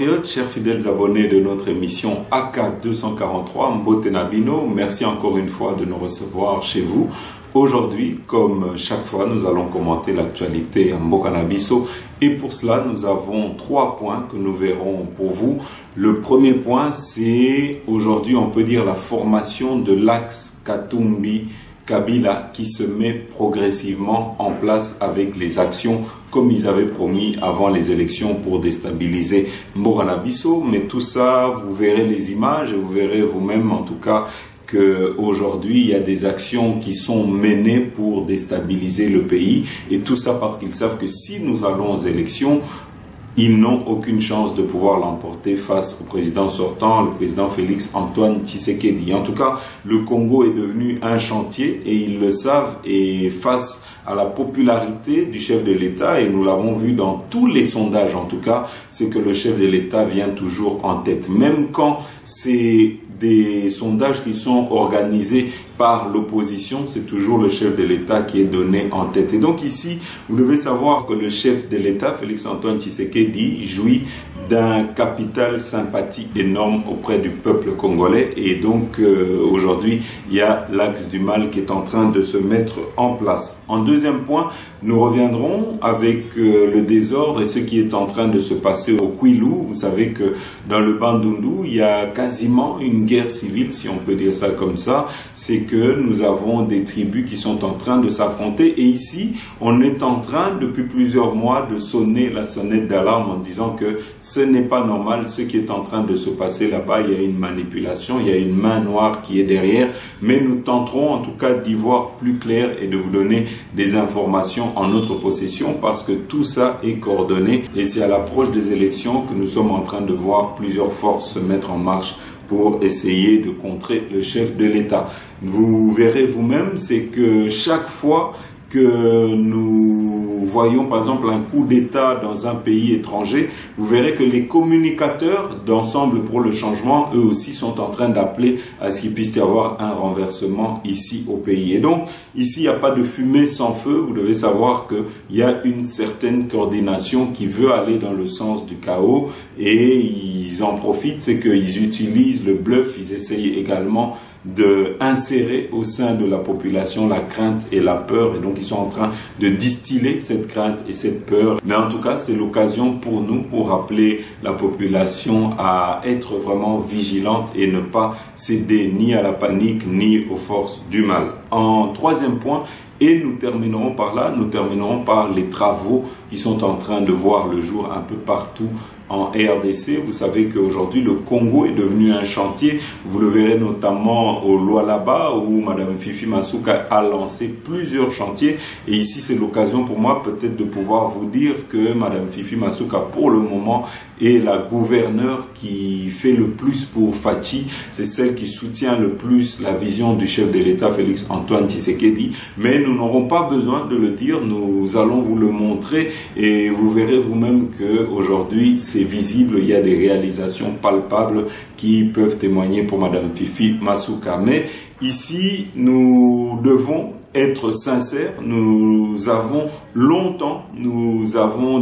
compatriotes, chers fidèles abonnés de notre émission AK 243 Mbotenabino, merci encore une fois de nous recevoir chez vous. Aujourd'hui, comme chaque fois, nous allons commenter l'actualité à Mbokanabiso et pour cela, nous avons trois points que nous verrons pour vous. Le premier point, c'est aujourd'hui, on peut dire la formation de l'axe Katumbi Kabila qui se met progressivement en place avec les actions comme ils avaient promis avant les élections pour déstabiliser Mboganabiso. Mais tout ça, vous verrez les images et vous verrez vous-même en tout cas qu'aujourd'hui, il y a des actions qui sont menées pour déstabiliser le pays. Et tout ça parce qu'ils savent que si nous allons aux élections, ils n'ont aucune chance de pouvoir l'emporter face au président sortant, le président Félix Antoine Tshisekedi. En tout cas, le Congo est devenu un chantier et ils le savent et face à la popularité du chef de l'État, et nous l'avons vu dans tous les sondages en tout cas, c'est que le chef de l'État vient toujours en tête. Même quand c'est des sondages qui sont organisés par l'opposition, c'est toujours le chef de l'État qui est donné en tête. Et donc ici, vous devez savoir que le chef de l'État, Félix-Antoine Tshisekedi, jouit d'un capital sympathie énorme auprès du peuple congolais. Et donc euh, aujourd'hui, il y a l'axe du mal qui est en train de se mettre en place. En deuxième point, nous reviendrons avec euh, le désordre et ce qui est en train de se passer au Kwilu. Vous savez que dans le Bandundu, il y a quasiment une guerre civile, si on peut dire ça comme ça. C'est que nous avons des tribus qui sont en train de s'affronter. Et ici, on est en train, depuis plusieurs mois, de sonner la sonnette d'alarme en disant que ce n'est pas normal ce qui est en train de se passer là-bas. Il y a une manipulation, il y a une main noire qui est derrière. Mais nous tenterons en tout cas d'y voir plus clair et de vous donner des informations en notre possession parce que tout ça est coordonné et c'est à l'approche des élections que nous sommes en train de voir plusieurs forces se mettre en marche pour essayer de contrer le chef de l'État. Vous verrez vous-même, c'est que chaque fois que nous voyons par exemple un coup d'État dans un pays étranger, vous verrez que les communicateurs d'ensemble pour le changement, eux aussi, sont en train d'appeler à ce qu'il puisse y avoir un renversement ici au pays. Et donc, ici, il n'y a pas de fumée sans feu. Vous devez savoir qu'il y a une certaine coordination qui veut aller dans le sens du chaos et ils en profitent, c'est qu'ils utilisent le bluff, ils essayent également de insérer au sein de la population la crainte et la peur. Et donc ils sont en train de distiller cette crainte et cette peur. Mais en tout cas c'est l'occasion pour nous pour rappeler la population à être vraiment vigilante et ne pas céder ni à la panique ni aux forces du mal. En troisième point et nous terminerons par là, nous terminerons par les travaux qui sont en train de voir le jour un peu partout en RDC. Vous savez qu'aujourd'hui, le Congo est devenu un chantier. Vous le verrez notamment au Lualaba où Madame Fifi Masuka a lancé plusieurs chantiers. Et ici, c'est l'occasion pour moi peut-être de pouvoir vous dire que Madame Fifi Masuka, pour le moment, est la gouverneure qui fait le plus pour Fachi. C'est celle qui soutient le plus la vision du chef de l'État, Félix Antoine Tshisekedi. Mais nous n'aurons pas besoin de le dire. Nous allons vous le montrer et vous verrez vous-même que aujourd'hui, c'est visible, il y a des réalisations palpables qui peuvent témoigner pour Madame Fifi Masuka. Mais ici, nous devons être sincères, nous avons longtemps,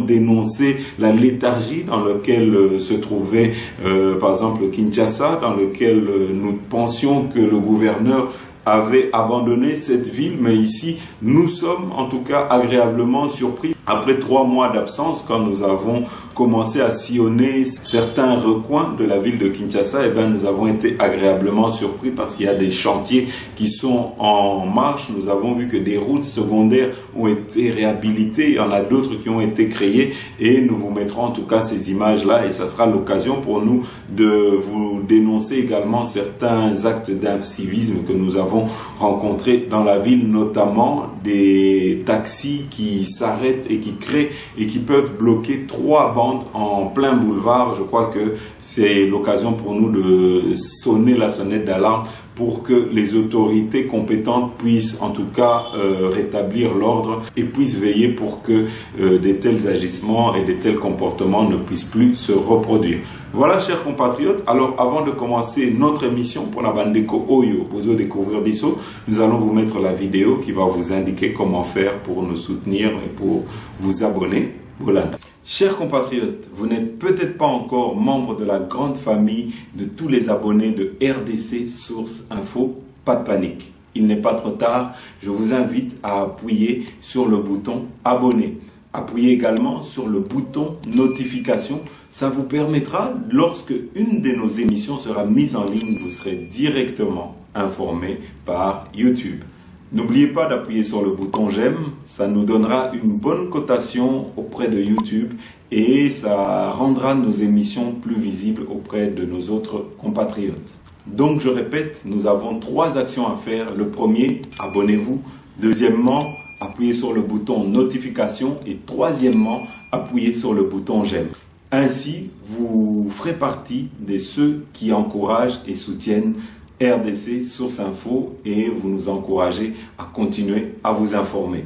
dénoncé la léthargie dans laquelle euh, se trouvait euh, par exemple Kinshasa, dans lequel euh, nous pensions que le gouverneur avait abandonné cette ville, mais ici, nous sommes en tout cas agréablement surpris après trois mois d'absence, quand nous avons commencé à sillonner certains recoins de la ville de Kinshasa, eh bien, nous avons été agréablement surpris parce qu'il y a des chantiers qui sont en marche. Nous avons vu que des routes secondaires ont été réhabilitées. Il y en a d'autres qui ont été créées et nous vous mettrons en tout cas ces images-là et ça sera l'occasion pour nous de vous dénoncer également certains actes d'incivisme que nous avons rencontrés dans la ville, notamment des taxis qui s'arrêtent qui créent et qui peuvent bloquer trois bandes en plein boulevard. Je crois que c'est l'occasion pour nous de sonner la sonnette d'alarme pour que les autorités compétentes puissent en tout cas euh, rétablir l'ordre et puissent veiller pour que euh, de tels agissements et de tels comportements ne puissent plus se reproduire. Voilà, chers compatriotes. Alors, avant de commencer notre émission pour la bande Bandeko Oyo, pour découvrir Bisso, nous allons vous mettre la vidéo qui va vous indiquer comment faire pour nous soutenir et pour vous abonner. Voilà. Chers compatriotes, vous n'êtes peut-être pas encore membre de la grande famille de tous les abonnés de RDC Source Info. Pas de panique. Il n'est pas trop tard. Je vous invite à appuyer sur le bouton abonner. Appuyez également sur le bouton notification. Ça vous permettra, lorsque une de nos émissions sera mise en ligne, vous serez directement informé par YouTube. N'oubliez pas d'appuyer sur le bouton j'aime, ça nous donnera une bonne cotation auprès de YouTube et ça rendra nos émissions plus visibles auprès de nos autres compatriotes. Donc je répète, nous avons trois actions à faire. Le premier, abonnez-vous. Deuxièmement, appuyez sur le bouton notification et troisièmement, appuyez sur le bouton j'aime. Ainsi, vous ferez partie de ceux qui encouragent et soutiennent RDC Source Info et vous nous encouragez à continuer à vous informer.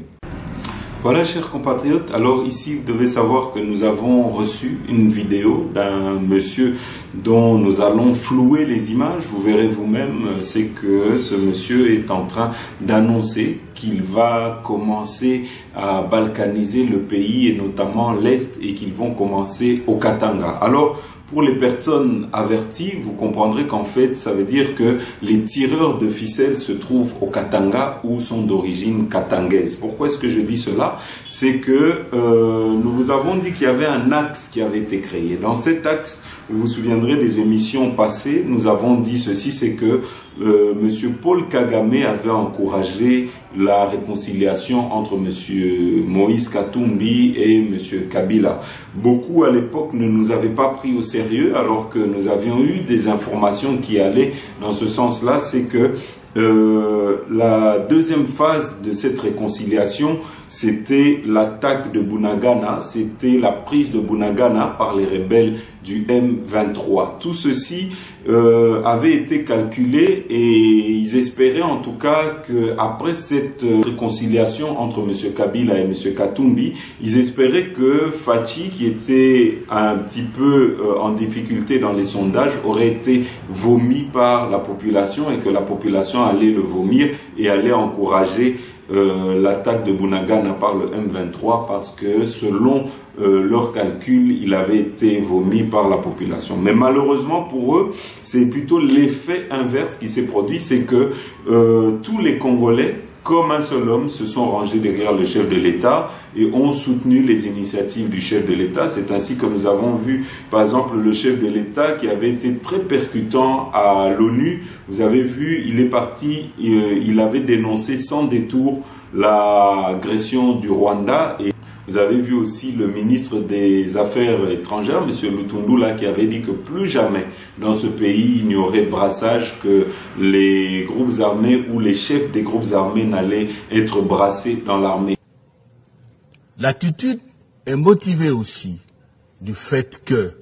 Voilà, chers compatriotes. Alors ici, vous devez savoir que nous avons reçu une vidéo d'un monsieur dont nous allons flouer les images. Vous verrez vous-même, c'est que ce monsieur est en train d'annoncer qu'il va commencer à balkaniser le pays et notamment l'Est et qu'ils vont commencer au Katanga. Alors, pour les personnes averties, vous comprendrez qu'en fait, ça veut dire que les tireurs de ficelles se trouvent au Katanga ou sont d'origine katangaise. Pourquoi est-ce que je dis cela? C'est que euh, nous vous avons dit qu'il y avait un axe qui avait été créé. Dans cet axe, vous vous souviendrez des émissions passées, nous avons dit ceci, c'est que euh, Monsieur Paul Kagame avait encouragé la réconciliation entre Monsieur Moïse Katumbi et Monsieur Kabila. Beaucoup à l'époque ne nous avaient pas pris au sérieux alors que nous avions eu des informations qui allaient dans ce sens-là, c'est que euh, la deuxième phase de cette réconciliation, c'était l'attaque de Bunagana, c'était la prise de Bunagana par les rebelles du M23. Tout ceci euh, avait été calculé et ils espéraient en tout cas que après cette réconciliation entre M. Kabila et M. Katumbi, ils espéraient que Fachi, qui était un petit peu euh, en difficulté dans les sondages, aurait été vomi par la population et que la population allait le vomir et allait encourager euh, l'attaque de Bunagana par le M23 parce que selon euh, leur calcul, il avait été vomi par la population. Mais malheureusement pour eux, c'est plutôt l'effet inverse qui s'est produit, c'est que euh, tous les Congolais comme un seul homme, se sont rangés derrière le chef de l'État et ont soutenu les initiatives du chef de l'État. C'est ainsi que nous avons vu, par exemple, le chef de l'État qui avait été très percutant à l'ONU. Vous avez vu, il est parti, euh, il avait dénoncé sans détour l'agression du Rwanda et vous avez vu aussi le ministre des Affaires étrangères, M. Lutundula, qui avait dit que plus jamais dans ce pays il n'y aurait brassage, que les groupes armés ou les chefs des groupes armés n'allaient être brassés dans l'armée. L'attitude est motivée aussi du fait que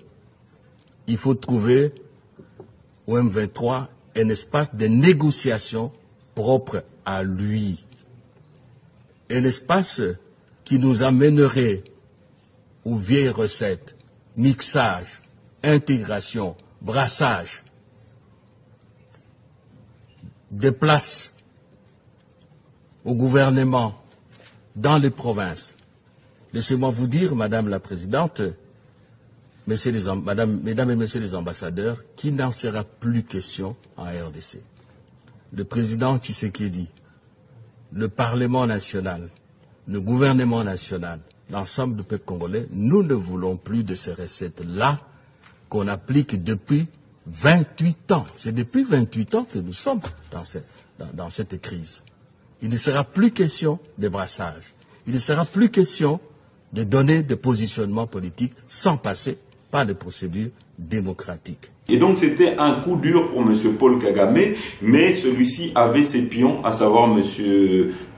il faut trouver au M23 un espace de négociation propre à lui. Un espace qui nous amènerait aux vieilles recettes, mixage, intégration, brassage, des places au gouvernement dans les provinces. Laissez-moi vous dire, Madame la Présidente, Mesdames et Messieurs les ambassadeurs, qu'il n'en sera plus question en RDC. Le président Tshisekedi, le Parlement national, le gouvernement national, l'ensemble du peuple congolais, nous ne voulons plus de ces recettes-là qu'on applique depuis 28 ans. C'est depuis 28 ans que nous sommes dans cette, dans, cette crise. Il ne sera plus question de brassage. Il ne sera plus question de donner des positionnements politiques sans passer par les procédures démocratiques. Et donc c'était un coup dur pour M. Paul Kagame, mais celui-ci avait ses pions, à savoir M.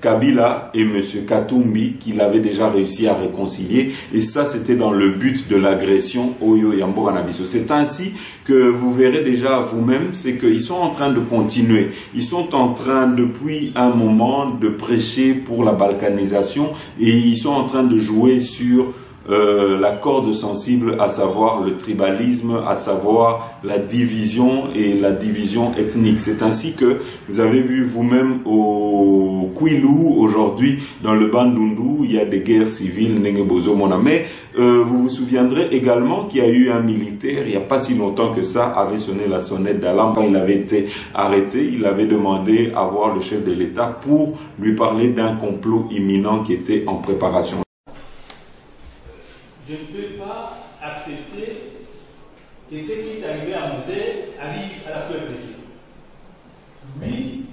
Kabila et M. Katumbi, qu'il avait déjà réussi à réconcilier. Et ça, c'était dans le but de l'agression Oyo Yambo Anabiso. C'est ainsi que vous verrez déjà vous-même, c'est qu'ils sont en train de continuer. Ils sont en train, depuis un moment, de prêcher pour la balkanisation et ils sont en train de jouer sur euh, la corde sensible, à savoir le tribalisme, à savoir la division et la division ethnique. C'est ainsi que vous avez vu vous-même au Kwilu aujourd'hui dans le Bandundu, il y a des guerres civiles, Nengobozo Mona. Mais euh, vous vous souviendrez également qu'il y a eu un militaire, il n'y a pas si longtemps que ça, avait sonné la sonnette d'alarme quand il avait été arrêté. Il avait demandé à voir le chef de l'État pour lui parler d'un complot imminent qui était en préparation. Je ne peux pas accepter que ce qui est arrivé à Mosée arrive à la peur des yeux. Lui,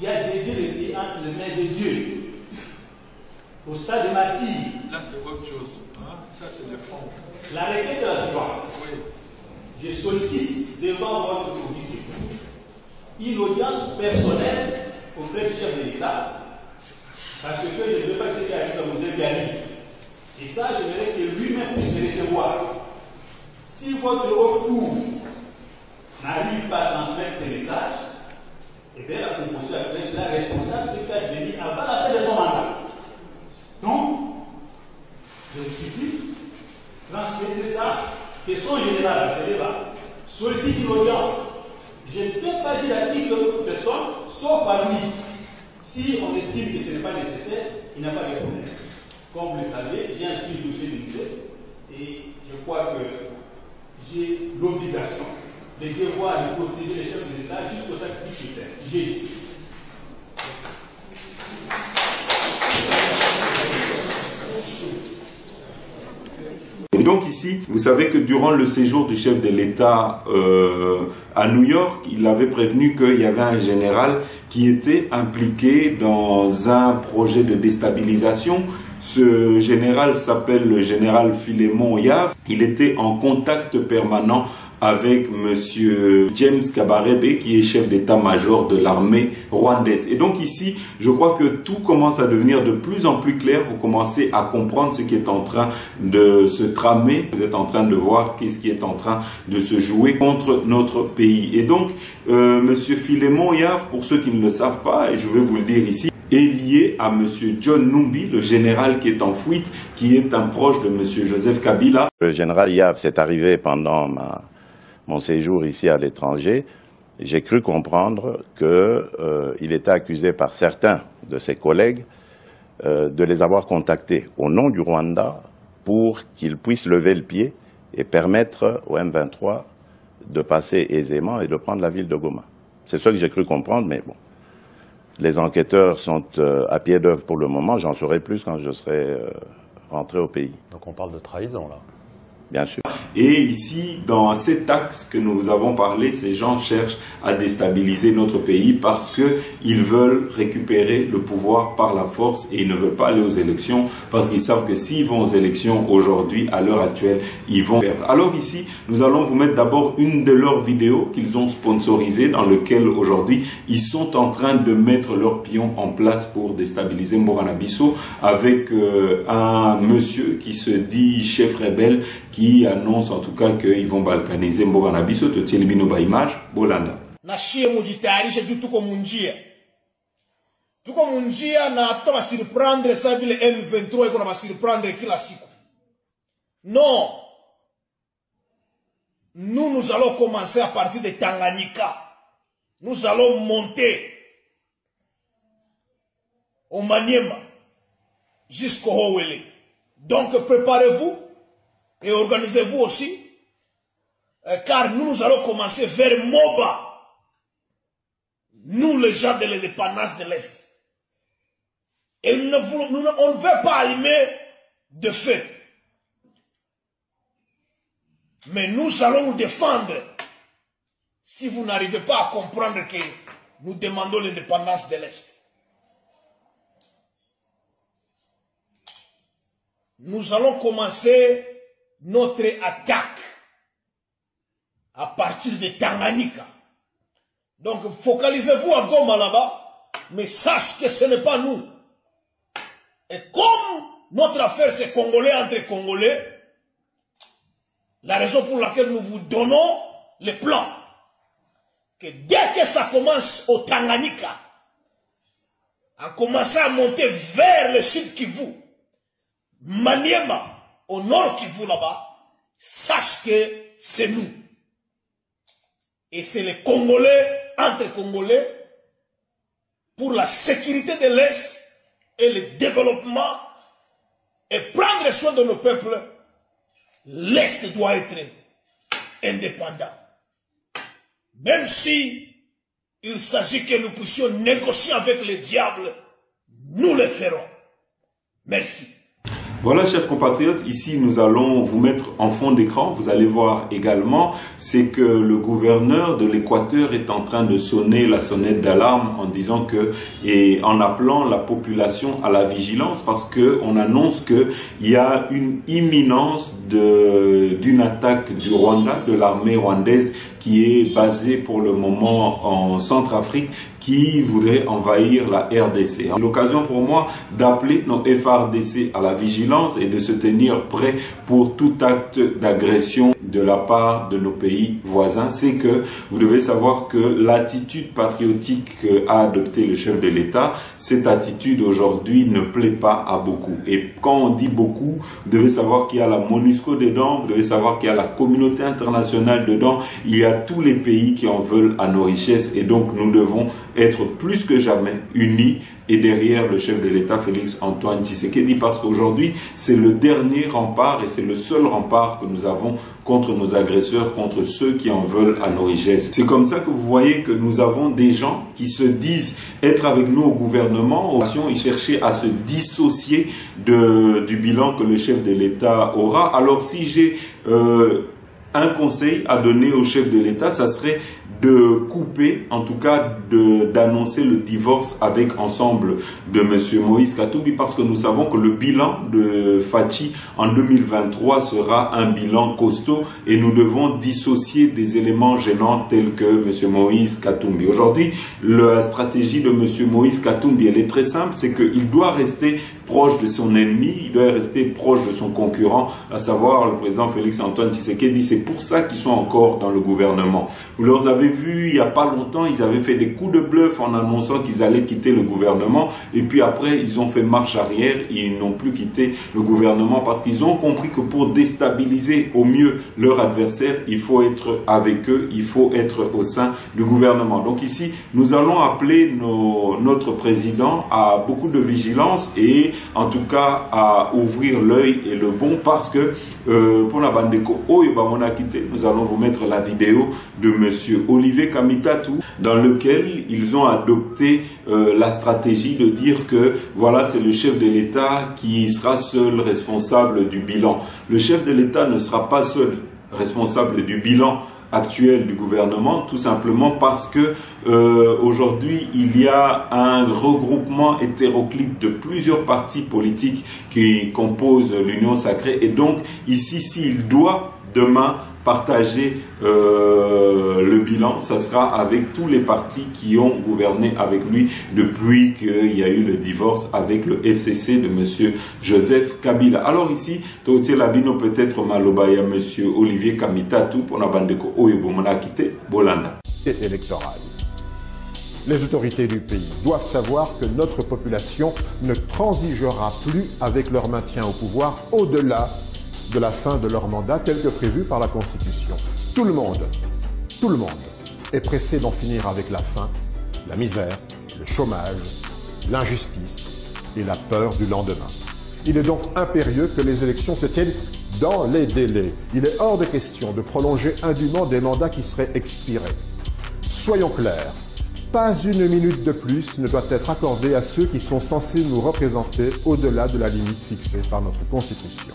il a dédié le pays entre les mains de Dieu. Au stade de martyr, Là, c'est autre chose. hein. Ça, c'est le fond. la requête de la. Oui. Je sollicite devant votre commission une audience personnelle auprès du chef de l'État parce que je ne veux pas que ce qui arrive à Mosée arrive. Et ça, j'aimerais que lui-même puisse me recevoir. Si votre haute cour n'arrive pas à transmettre ces messages, eh bien la composition presse est responsable de ce qui a devenu avant la fin de son mandat. Donc, je vous supplie, transmettez ça, question générale à ce débat, sollicite une audience. Je ne peux pas dire à qui que personne, sauf à lui. Si on estime que ce n'est pas nécessaire, il n'a pas de problème. Comme vous le savez, j'ai un suivi dossier du musée et je crois que j'ai l'obligation, le devoir de protéger les chefs de l'État jusqu'au sacrifice. J'ai. Et donc ici, vous savez que durant le séjour du chef de l'État euh, à New York, il avait prévenu qu'il y avait un général qui était impliqué dans un projet de déstabilisation. Ce général s'appelle le général Philémon Yav. Il était en contact permanent avec monsieur James Kabarebe qui est chef d'état-major de l'armée rwandaise. Et donc ici, je crois que tout commence à devenir de plus en plus clair. Vous commencez à comprendre ce qui est en train de se tramer. Vous êtes en train de voir qu'est-ce qui est en train de se jouer contre notre pays. Et donc, euh, monsieur Philémon Yav, pour ceux qui ne le savent pas, et je vais vous le dire ici, est lié à monsieur John Numbi, le général qui est en fuite, qui est un proche de monsieur Joseph Kabila. Le général Yav, c'est arrivé pendant mon séjour ici à l'étranger. J'ai cru comprendre qu'il euh, était accusé par certains de ses collègues euh, de les avoir contactés au nom du Rwanda pour qu'ils puissent lever le pied et permettre au M23 de passer aisément et de prendre la ville de Goma. C'est ce que j'ai cru comprendre, mais bon. Les enquêteurs sont euh, à pied d'œuvre pour le moment. J'en saurai plus quand je serai euh, rentré au pays, Donc on parle de trahison là. Bien sûr. Et ici, dans cet axe que nous avons parlé, ces gens cherchent à déstabiliser notre pays parce que ils veulent récupérer le pouvoir par la force et ils ne veulent pas aller aux élections parce qu'ils savent que s'ils vont aux élections aujourd'hui, à l'heure actuelle, ils vont perdre. Alors ici, nous allons vous mettre d'abord une de leurs vidéos qu'ils ont sponsorisées dans lequel aujourd'hui, ils sont en train de mettre leurs pions en place pour déstabiliser Moranabiso avec euh, un monsieur qui se dit chef rebelle qui annonce en tout cas qu'ils vont balkaniser Moranabiso. Totieni bino ba image, Bolanda. na shie mujitayarishe juu tuko munjia. Tuko munjia na tuta basurprendre sa vile m23 iko na basurprendre kila siku. Non nous nous allons commencer à partir de tanganyika. Nous allons monter au maniema jusqu'au howele. Donc préparez-vous et organisez-vous aussi euh, car nous, allons commencer vers Moba. Nous, les gens de l'indépendance de l'Est. Et on ne veut pas allumer de feu. Mais nous allons nous défendre si vous n'arrivez pas à comprendre que nous demandons l'indépendance de l'Est. Nous allons commencer notre attaque à partir de Tanganyika. Donc focalisez-vous à Goma là-bas, mais sache que ce n'est pas nous. Et comme notre affaire c'est congolais entre congolais, la raison pour laquelle nous vous donnons le plan, que dès que ça commence au Tanganyika, en commençant à monter vers le sud Kivu, Maniema, au nord Kivu là-bas, sache que c'est nous. Et c'est les Congolais, entre Congolais, pour la sécurité de l'Est et le développement et prendre soin de nos peuples, l'Est doit être indépendant. Même si il s'agit que nous puissions négocier avec le diable, nous le ferons. Merci. Voilà, chers compatriotes, ici nous allons vous mettre en fond d'écran. Vous allez voir également, c'est que le gouverneur de l'Équateur est en train de sonner la sonnette d'alarme en disant que et en appelant la population à la vigilance parce que on annonce que il y a une imminence d'une attaque du Rwanda, de l'armée rwandaise est basée pour le moment en Centrafrique qui voudrait envahir la RDC. L'occasion pour moi d'appeler nos FRDC à la vigilance et de se tenir prêts pour tout acte d'agression de la part de nos pays voisins. C'est que vous devez savoir que l'attitude patriotique qu'a adopté le chef de l'État, cette attitude aujourd'hui ne plaît pas à beaucoup. Et quand on dit beaucoup, vous devez savoir qu'il y a la MONUSCO dedans, vous devez savoir qu'il y a la communauté internationale dedans, il y a tous les pays qui en veulent à nos richesses et donc nous devons être plus que jamais unis et derrière le chef de l'État, Félix Antoine Tshisekedi, parce qu'aujourd'hui, c'est le dernier rempart et c'est le seul rempart que nous avons contre nos agresseurs, contre ceux qui en veulent à nos richesses. C'est comme ça que vous voyez que nous avons des gens qui se disent être avec nous au gouvernement, ils cherchaient à se dissocier de, du bilan que le chef de l'État aura. Alors si j'ai euh, un conseil à donner au chef de l'État, ça serait de couper, en tout cas d'annoncer le divorce avec ensemble de M. Moïse Katumbi parce que nous savons que le bilan de Fachi en 2023 sera un bilan costaud et nous devons dissocier des éléments gênants tels que M. Moïse Katumbi. Aujourd'hui, la stratégie de M. Moïse Katumbi, elle est très simple, c'est qu'il doit rester proche de son ennemi, il doit rester proche de son concurrent, à savoir le président Félix Antoine Tshisekedi. C'est pour ça qu'ils sont encore dans le gouvernement. Vous leur avez vu il n'y a pas longtemps, ils avaient fait des coups de bluff en annonçant qu'ils allaient quitter le gouvernement. Et puis après, ils ont fait marche arrière. Ils n'ont plus quitté le gouvernement parce qu'ils ont compris que pour déstabiliser au mieux leur adversaire, il faut être avec eux, il faut être au sein du gouvernement. Donc ici, nous allons appeler notre président à beaucoup de vigilance et en tout cas à ouvrir l'œil et le bon parce que euh, pour la bande quitté, nous allons vous mettre la vidéo de monsieur Olivier Kamitatou dans lequel ils ont adopté euh, la stratégie de dire que voilà c'est le chef de l'État qui sera seul responsable du bilan. Le chef de l'État ne sera pas seul responsable du bilan actuel du gouvernement, tout simplement parce que euh, aujourd'hui il y a un regroupement hétéroclite de plusieurs partis politiques qui composent l'Union sacrée. Et donc ici s'il doit demain partager euh, le bilan, ça sera avec tous les partis qui ont gouverné avec lui depuis qu'il y a eu le divorce avec le FCC de M. Joseph Kabila. Alors ici, Totier Labino peut-être Malobaya, M. Olivier Kamitatu pour la bande quitté Bolanda. électoral. Les autorités du pays doivent savoir que notre population ne transigera plus avec leur maintien au pouvoir au-delà de la fin de leur mandat tel que prévu par la Constitution. Tout le monde, tout le monde est pressé d'en finir avec la faim, la misère, le chômage, l'injustice et la peur du lendemain. Il est donc impérieux que les élections se tiennent dans les délais. Il est hors de question de prolonger indûment des mandats qui seraient expirés. Soyons clairs, pas une minute de plus ne doit être accordée à ceux qui sont censés nous représenter au-delà de la limite fixée par notre Constitution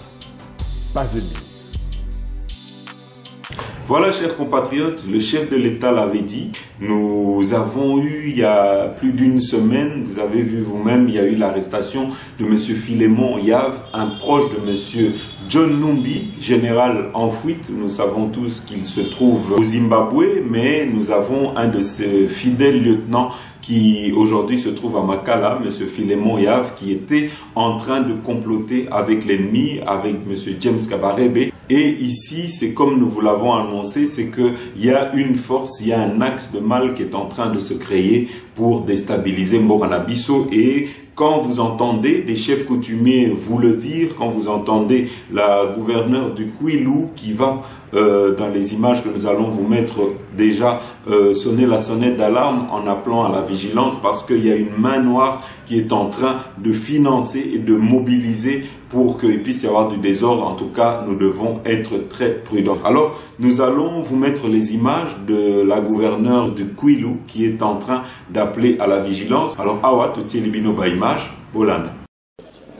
Voilà, chers compatriotes, le chef de l'État l'avait dit. Nous avons eu, il y a plus d'une semaine, vous avez vu vous-même, il y a eu l'arrestation de M. Philémon Yav, un proche de M. John Numbi, général en fuite. Nous savons tous qu'il se trouve au Zimbabwe, mais nous avons un de ses fidèles lieutenants qui aujourd'hui se trouve à Makala, M. Philemon Yav, qui était en train de comploter avec l'ennemi, avec M. James Kabarebe. Et ici, c'est comme nous vous l'avons annoncé, c'est qu'il y a une force, il y a un axe de mal qui est en train de se créer pour déstabiliser Moranabiso et quand vous entendez des chefs coutumiers vous le dire, quand vous entendez la gouverneure du Kouilou qui va euh, dans les images que nous allons vous mettre déjà euh, sonner la sonnette d'alarme en appelant à la vigilance parce qu'il y a une main noire qui est en train de financer et de mobiliser pour qu'il puisse y avoir du désordre. En tout cas, nous devons être très prudents. Alors, nous allons vous mettre les images de la gouverneure de Kouilou qui est en train d'appeler à la vigilance. Alors, Awa, libino ba image, Bolanda.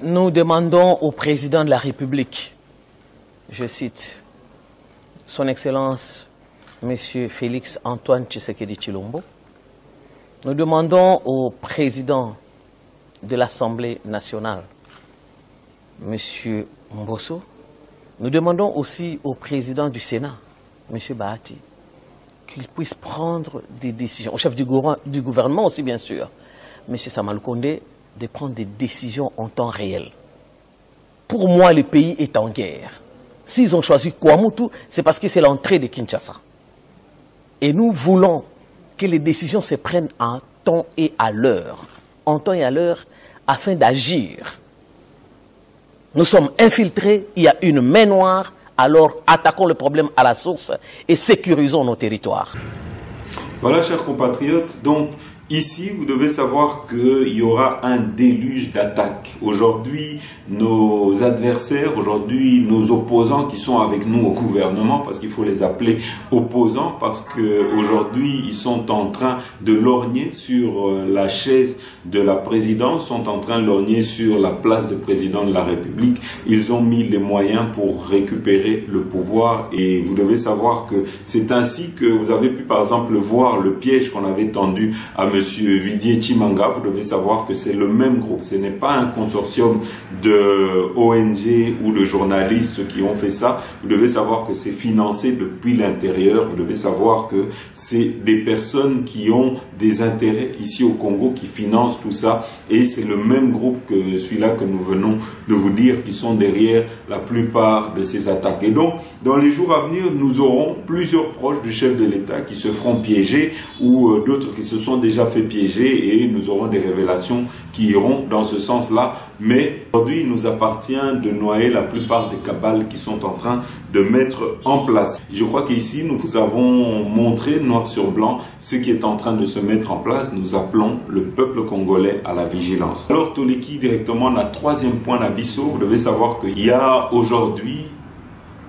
Nous demandons au président de la République, je cite, son Excellence, Monsieur Félix Antoine Tshisekedi Chilombo. Nous demandons au président de l'Assemblée nationale, Monsieur Mbosso. Nous demandons aussi au président du Sénat, Monsieur Bahati, qu'il puisse prendre des décisions, au chef du, gouvernement aussi bien sûr, Monsieur Samal Kondé, de prendre des décisions en temps réel. Pour moi, le pays est en guerre. S'ils ont choisi Kouamoutou, c'est parce que c'est l'entrée de Kinshasa. Et nous voulons que les décisions se prennent en temps et à l'heure. En temps et à l'heure, afin d'agir. Nous sommes infiltrés, il y a une main noire, alors attaquons le problème à la source et sécurisons nos territoires. Voilà, chers compatriotes, donc Ici, vous devez savoir qu'il y aura un déluge d'attaques. Aujourd'hui, nos adversaires, aujourd'hui, nos opposants qui sont avec nous au gouvernement, parce qu'il faut les appeler opposants, parce qu'aujourd'hui, ils sont en train de lorgner sur euh, la chaise de la présidence, sont en train de lorgner sur la place de président de la République. Ils ont mis les moyens pour récupérer le pouvoir et vous devez savoir que c'est ainsi que vous avez pu, par exemple, voir le piège qu'on avait tendu à Monsieur Vidier Chimanga, vous devez savoir que c'est le même groupe. Ce n'est pas un consortium de ONG ou de journalistes qui ont fait ça. Vous devez savoir que c'est financé depuis l'intérieur. Vous devez savoir que c'est des personnes qui ont des intérêts ici au Congo qui financent tout ça. Et c'est le même groupe que celui-là que nous venons de vous dire qui sont derrière la plupart de ces attaques. Et donc, dans les jours à venir, nous aurons plusieurs proches du chef de l'État qui se feront piéger ou euh, d'autres qui se sont déjà fait piéger et nous aurons des révélations qui iront dans ce sens-là. Mais aujourd'hui, il nous appartient de noyer la plupart des cabales qui sont en train de mettre en place. Je crois qu'ici, nous vous avons montré noir sur blanc ce qui est en train de se mettre en place. Nous appelons le peuple congolais à la vigilance. Alors, Toleki, directement, la troisième point d'Abisso, vous devez savoir qu'il y a aujourd'hui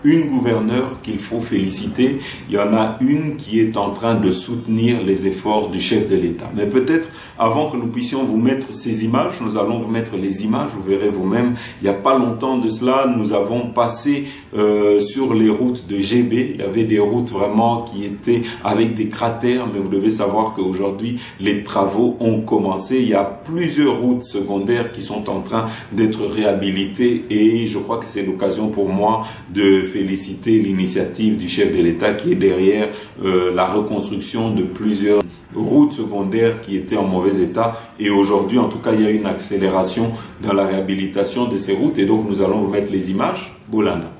une gouverneure qu'il faut féliciter, il y en a une qui est en train de soutenir les efforts du chef de l'État. Mais peut-être avant que nous puissions vous mettre ces images, nous allons vous mettre les images, vous verrez vous-même, il n'y a pas longtemps de cela, nous avons passé euh, sur les routes de GB, il y avait des routes vraiment qui étaient avec des cratères, mais vous devez savoir qu'aujourd'hui les travaux ont commencé, il y a plusieurs routes secondaires qui sont en train d'être réhabilitées et je crois que c'est l'occasion pour moi de féliciter l'initiative du chef de l'État qui est derrière euh, la reconstruction de plusieurs routes secondaires qui étaient en mauvais état. Et aujourd'hui, en tout cas, il y a une accélération dans la réhabilitation de ces routes. Et donc, nous allons vous mettre les images. Bolanda.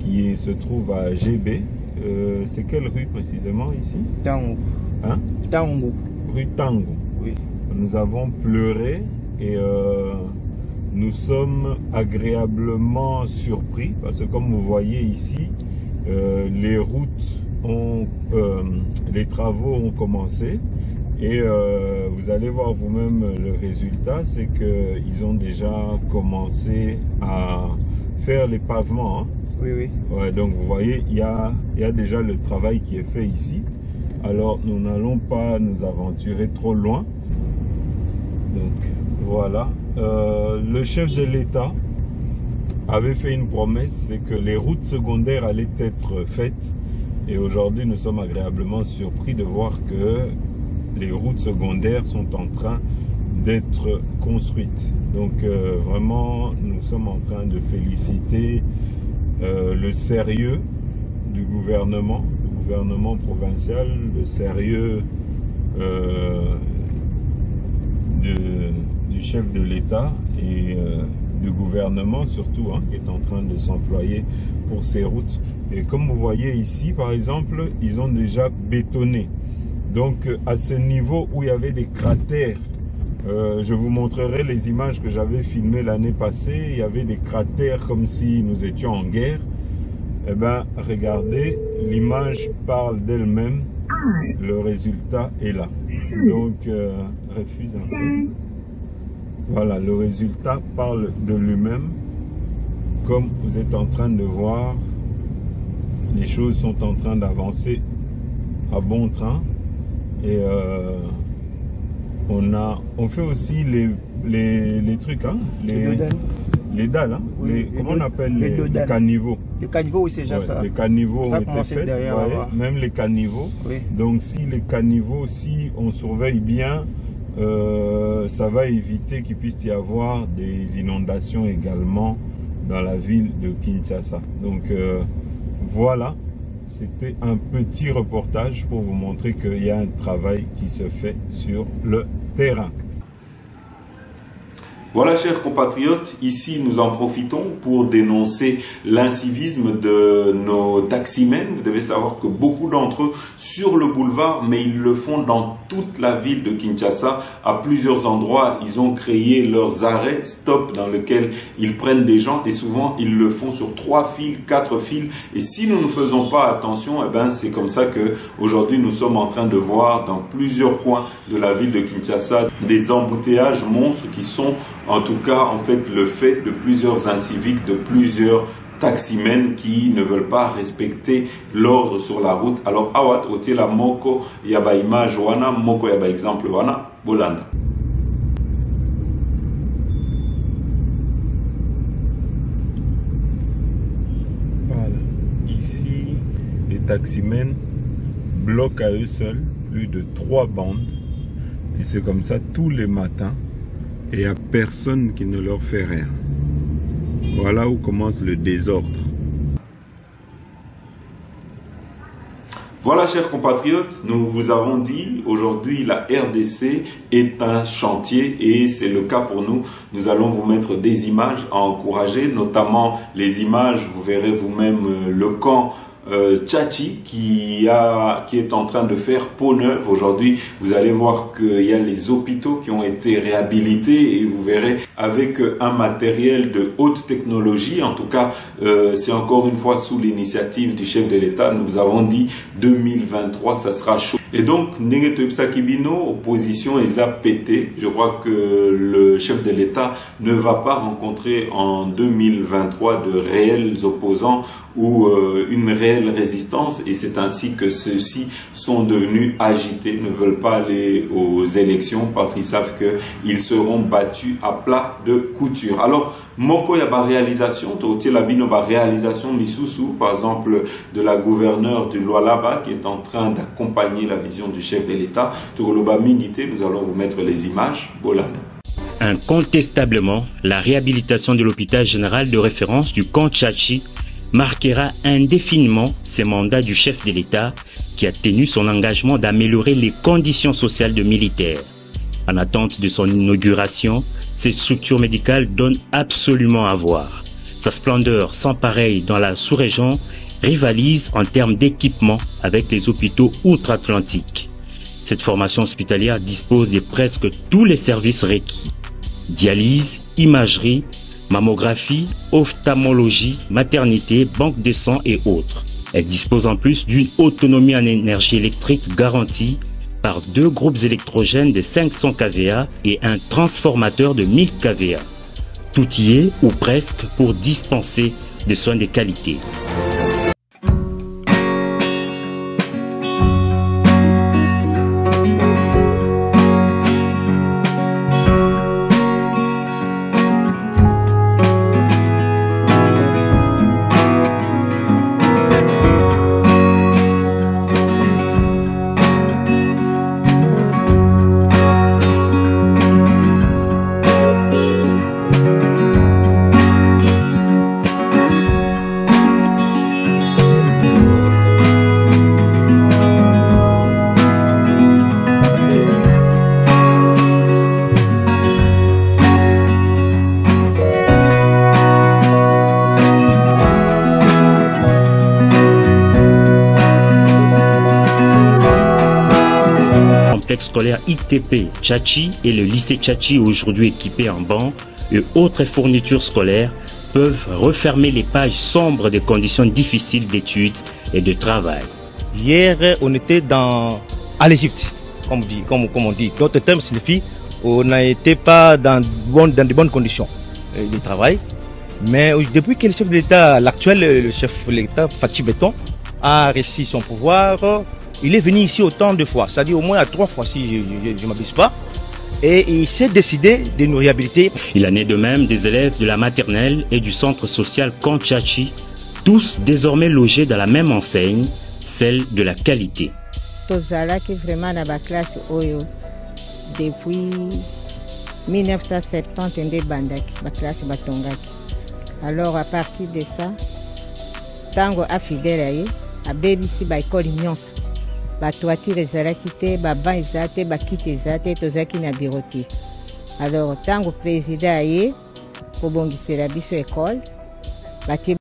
Qui se trouve à GB. Euh, c'est quelle rue précisément ici? Tango. Hein? Tango. Rue Tango. Oui. Nous avons pleuré et euh, nous sommes agréablement surpris parce que comme vous voyez ici, euh, les routes ont, euh, les travaux ont commencé et euh, vous allez voir vous-même le résultat, c'est qu'ils ont déjà commencé à faire les pavements. Hein. Oui, oui. Ouais, donc vous voyez, il y a, y a déjà le travail qui est fait ici. Alors nous n'allons pas nous aventurer trop loin. Donc voilà. Euh, le chef de l'État avait fait une promesse, c'est que les routes secondaires allaient être faites. Et aujourd'hui, nous sommes agréablement surpris de voir que les routes secondaires sont en train d'être construites. Donc euh, vraiment, nous sommes en train de féliciter euh, le sérieux du gouvernement, du gouvernement provincial, le sérieux de, chef de l'État et euh, du gouvernement surtout, hein, qui est en train de s'employer pour ces routes. Et comme vous voyez ici, par exemple, ils ont déjà bétonné. Donc à ce niveau où il y avait des cratères Euh, je vous montrerai les images que j'avais filmées l'année passée. Il y avait des cratères comme si nous étions en guerre. Eh bien, regardez, l'image parle d'elle-même. Le résultat est là. Donc, euh, refuse un peu. Voilà, le résultat parle de lui-même. Comme vous êtes en train de voir, les choses sont en train d'avancer à bon train. Et euh, on, a, on fait aussi les, les, les trucs, hein, les, les dalles, hein, Oui, les- les comment on appelle les les, les caniveaux? Le caniveau, oui, c'est déjà Ouais, ça. Les caniveaux Ça ont été faits, derrière ouais, même les caniveaux. Oui. Donc si les caniveaux, si on surveille bien, euh, ça va éviter qu'il puisse y avoir des inondations également dans la ville de Kinshasa. Donc euh, voilà, c'était un petit reportage pour vous montrer qu'il y a un travail qui se fait sur le terrain. Voilà, chers compatriotes, ici nous en profitons pour dénoncer l'incivisme de nos taximens. Vous devez savoir que beaucoup d'entre eux sur le boulevard, mais ils le font dans toute la ville de Kinshasa, à plusieurs endroits. Ils ont créé leurs arrêts, stop, dans lesquels ils prennent des gens et souvent ils le font sur trois fils, quatre fils. Et si nous ne faisons pas attention, eh ben c'est comme ça que aujourd'hui nous sommes en train de voir dans plusieurs coins de la ville de Kinshasa des embouteillages monstres qui sont en tout cas en fait le fait de plusieurs inciviques, de plusieurs taximens qui ne veulent pas respecter l'ordre sur la route. Alors awat otela moko yaba image wana moko yaba exemple wana bolanda. Voilà. Ici, les taximens bloquent à eux seuls plus de trois bandes. Et c'est comme ça tous les matins. Et a personne qui ne leur fait rien. Voilà où commence le désordre. Voilà, chers compatriotes, nous vous avons dit, aujourd'hui, la RDC est un chantier et c'est le cas pour nous. Nous allons vous mettre des images à encourager, notamment les images, vous verrez vous-même euh, le camp euh, qui, a, qui est en train de faire peau neuve. Aujourd'hui, vous allez voir qu'il y a les hôpitaux qui ont été réhabilités et vous verrez avec un matériel de haute technologie. En tout cas, euh, c'est encore une fois sous l'initiative du chef de l'État. Nous vous avons dit 2023, ça sera chaud. Et donc, Negeto Kibino, opposition est pété. Je crois que le chef de l'État ne va pas rencontrer en 2023 de réels opposants ou euh, une réelle résistance et c'est ainsi que ceux-ci sont devenus agités, ne veulent pas aller aux élections parce qu'ils savent qu'ils seront battus à plat de couture. Alors, moko ya ba réalisation, la bino ba réalisation misusu, par exemple de la gouverneure du Lualaba qui est en train d'accompagner la vision du chef de l'État. Nous allons vous mettre les images. Bolanda. Incontestablement, la réhabilitation de l'hôpital général de référence du camp Tchachi marquera indéfiniment ces mandats du chef de l'État qui a tenu son engagement d'améliorer les conditions sociales de militaires. En attente de son inauguration, cette structure médicale donne absolument à voir. Sa splendeur sans pareil dans la sous-région rivalise en termes d'équipement avec les hôpitaux outre-Atlantique. Cette formation hospitalière dispose de presque tous les services requis. Dialyse, imagerie, mammographie, ophtalmologie, maternité, banque de sang et autres. Elle dispose en plus d'une autonomie en énergie électrique garantie par deux groupes électrogènes de 500 kVA et un transformateur de 1000 kVA. Tout y est, ou presque, pour dispenser des soins de qualité. Scolaire ITP Tchachi et le lycée Tchachi aujourd'hui équipé en bancs et autres fournitures scolaires peuvent refermer les pages sombres des conditions difficiles d'études et de travail. Hier, on était dans, à l'Égypte, comme, comme, comme on dit. Notre terme signifie on n'était pas dans, dans de bonnes conditions de travail. Mais depuis que le chef de l'État, l'actuel le chef de l'État, Fatih Béton, a réussi son pouvoir, il est venu ici autant de fois, c'est-à-dire au moins à trois fois si je ne m'abuse pas. Et il s'est décidé de nous réhabiliter. Il en est de même des élèves de la maternelle et du centre social Kanchachi, tous désormais logés dans la même enseigne, celle de la qualité. vraiment na baklasse oyo depuis 1970 nde ebandaki baklasse batongaki alors à partir de ça ntango afidele aye abebisi baekole nyonso batoitire ezalaki te baban eza te bakite eza te tozalaki na biro te alors ntango président aye kobongisela biso ekole batie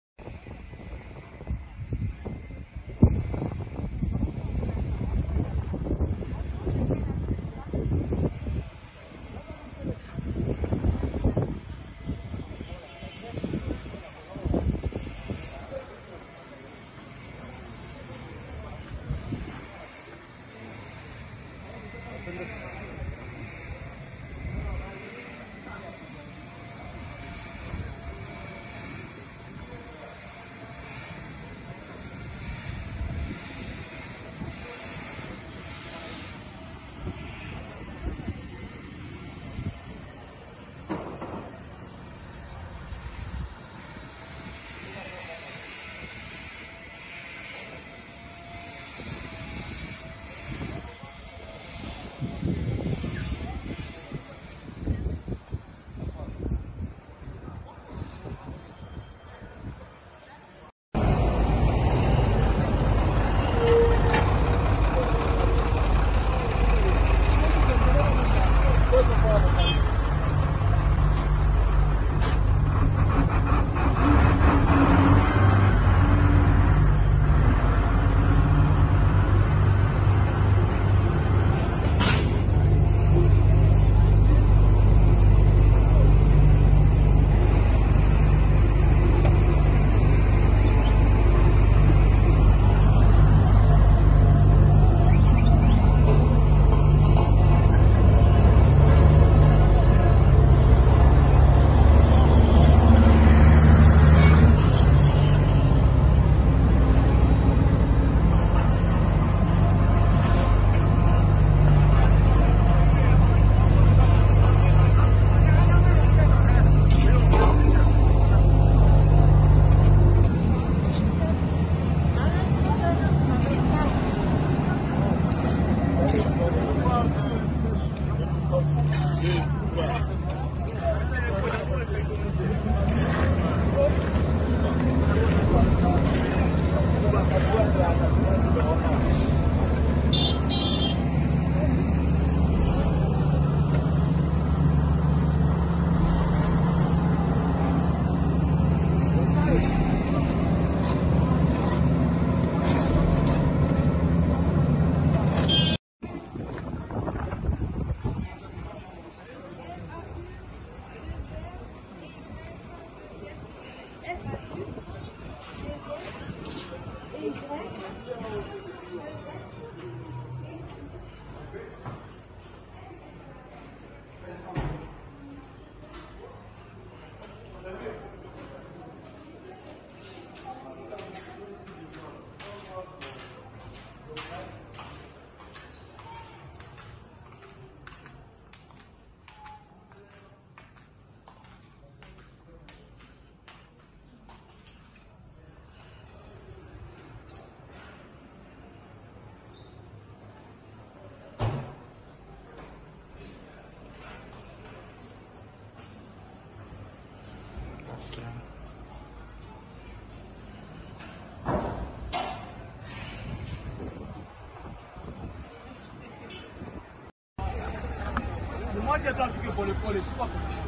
Μα τι έτσι και πολύ πολύ σπατάλη.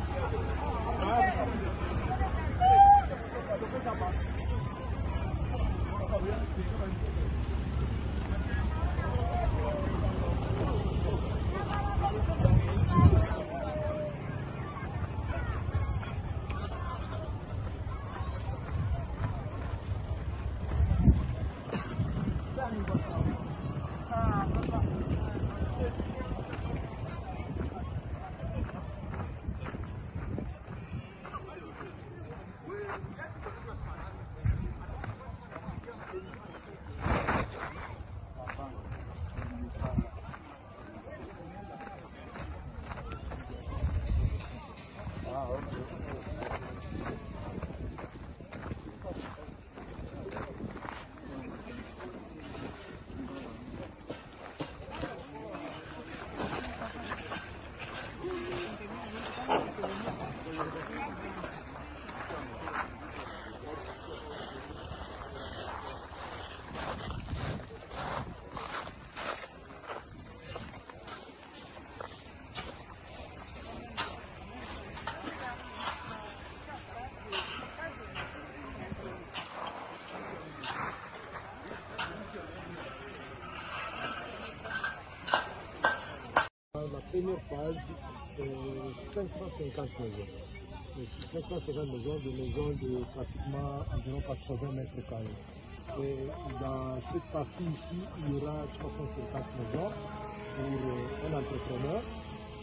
550 maisons. Mais 550 maisons, des maisons de pratiquement environ 80 mètres carrés. Et dans cette partie ici, il y aura 350 maisons pour euh, un entrepreneur.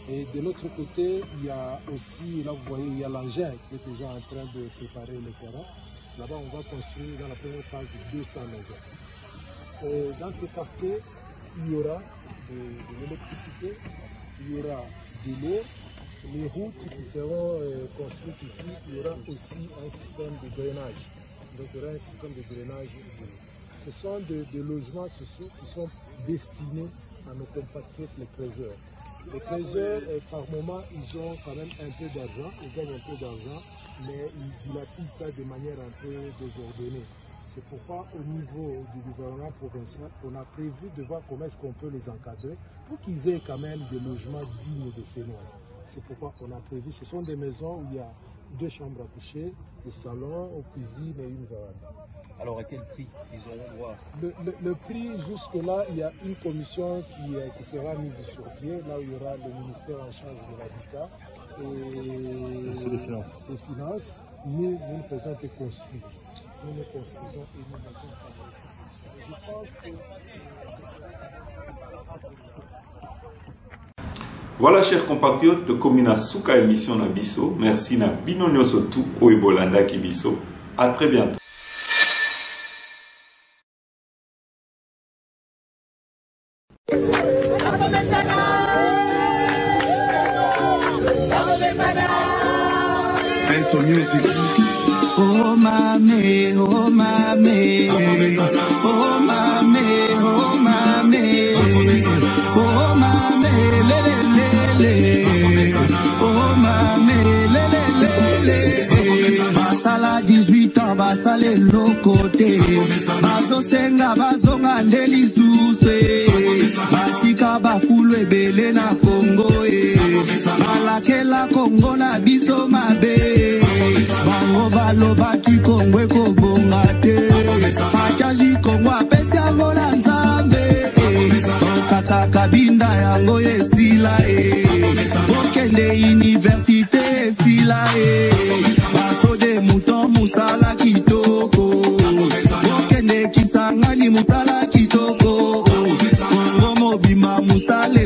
Et de l'autre côté, il y a aussi, là vous voyez, il y a l'engin qui est déjà en train de préparer le terrain. Là-bas, on va construire dans la première phase 200 maisons. Et dans ce quartier, il y aura de l'électricité, il y aura de l'eau, les routes qui seront euh, construites ici, il y aura aussi un système de drainage. Donc il y aura un système de drainage. Ce sont des logements sociaux qui sont destinés à nos compatriotes les creuseurs. Les creuseurs, euh, par moment, ils ont quand même un peu d'argent, ils gagnent un peu d'argent, mais ils dilapident pas de manière un peu désordonnée. C'est pourquoi au niveau du gouvernement provincial, on a prévu de voir comment est-ce qu'on peut les encadrer pour qu'ils aient quand même des logements dignes de ces noms. C'est pourquoi on a prévu, ce sont des maisons où il y a deux chambres à coucher, des salons, une cuisine et une véranda. Alors à quel prix ils auront droit Le, le- le prix, jusque-là, il y a une commission qui, euh, qui sera mise sur pied, là où il y aura le ministère en charge de l'habitat et des Finances. des Finances. Nous, nous ne faisons que construire. Nous nous construisons et nous mettons ça. Je pense que Voilà, chers compatriotes, comme na suka émission na biso, merci na bino nyonso tu oyo bolandaki biso. À très bientôt. Peso music. Oh mame, oh mame, oh mame, oh mame, Basala 18 ans, basale lokote, bazosenga bazonga nde lisusu batika bafulu ebele na kongo e balakela kongo na biso mabe. Bango balobaki kongo ekobonga te. Fachazi kongo apesi yango na nzambe okasaka binda yango esila e. Okende universite esila e. Basode muto musala kitoko. Okende kisangani musala kitoko. Kongo mobimba musala